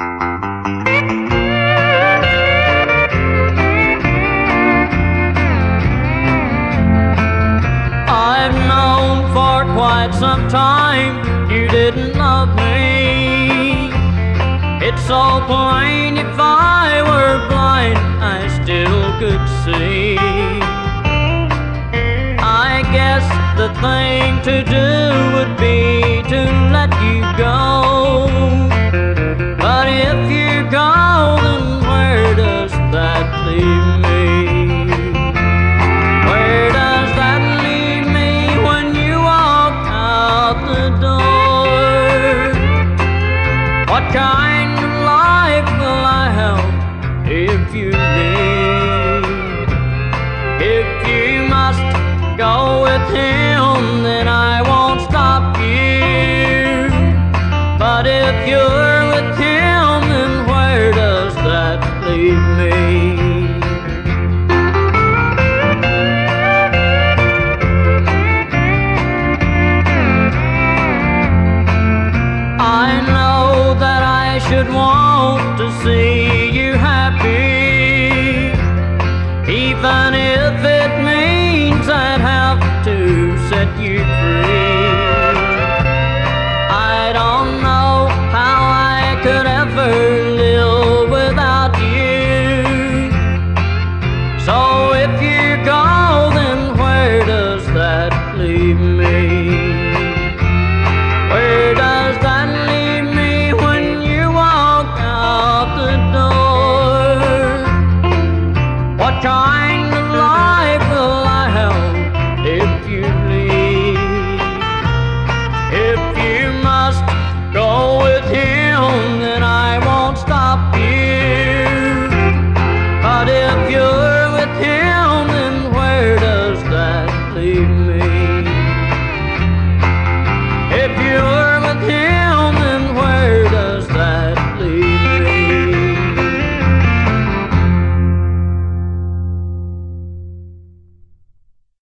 I've known for quite some time you didn't love me. It's so plain if I were blind, I still could see. I guess the thing to do What kind of life will I have if you leave? If you must go with him, then I won't stop you. But if you're should want to see you happy, even if it means I'd have to set you free. I don't know how I could ever live without you. So if you go, then where does that leave me?